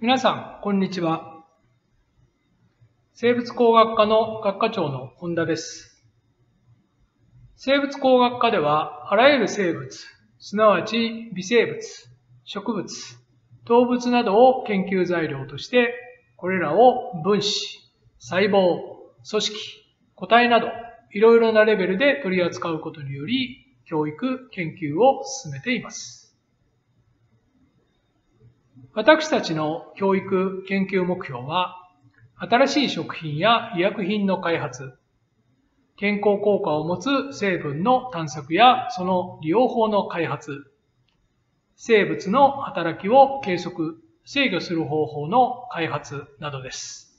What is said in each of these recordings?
皆さん、こんにちは。生物工学科の学科長の本田です。生物工学科では、あらゆる生物、すなわち微生物、植物、動物などを研究材料として、これらを分子、細胞、組織、個体など、いろいろなレベルで取り扱うことにより、教育、研究を進めています。私たちの教育研究目標は、新しい食品や医薬品の開発、健康効果を持つ成分の探索やその利用法の開発、生物の働きを計測、制御する方法の開発などです。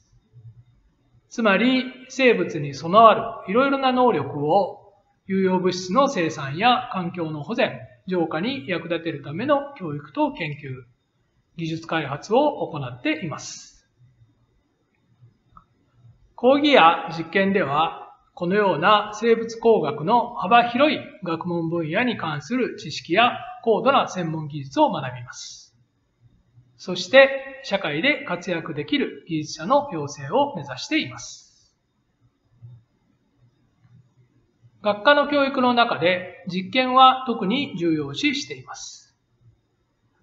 つまり、生物に備わるいろいろな能力を有用物質の生産や環境の保全、浄化に役立てるための教育と研究、技術開発を行っています。講義や実験では、このような生物工学の幅広い学問分野に関する知識や高度な専門技術を学びます。そして、社会で活躍できる技術者の養成を目指しています。学科の教育の中で実験は特に重要視しています。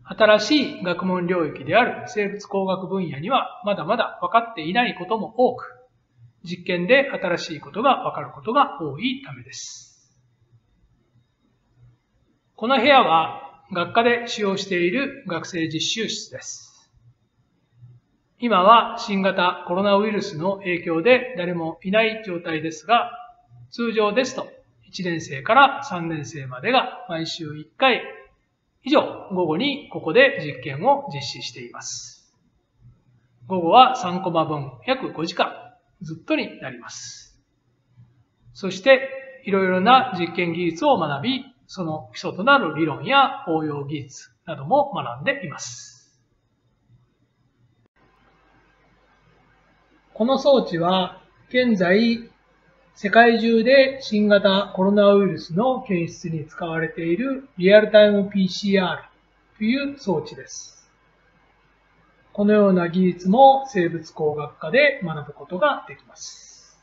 新しい学問領域である生物工学分野にはまだまだ分かっていないことも多く、実験で新しいことが分かることが多いためです。この部屋は学科で使用している学生実習室です。今は新型コロナウイルスの影響で誰もいない状態ですが、通常ですと1年生から3年生までが毎週1回以上午後にここで実験を実施しています。午後は3コマ分約5時間ずっとになります。そしていろいろな実験技術を学び、その基礎となる理論や応用技術なども学んでいます。この装置は現在世界中で新型コロナウイルスの検出に使われているリアルタイム PCR という装置です。このような技術も生物工学科で学ぶことができます。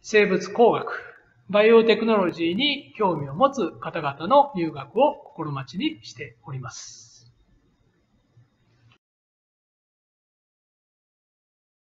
生物工学、バイオテクノロジーに興味を持つ方々の入学を心待ちにしております。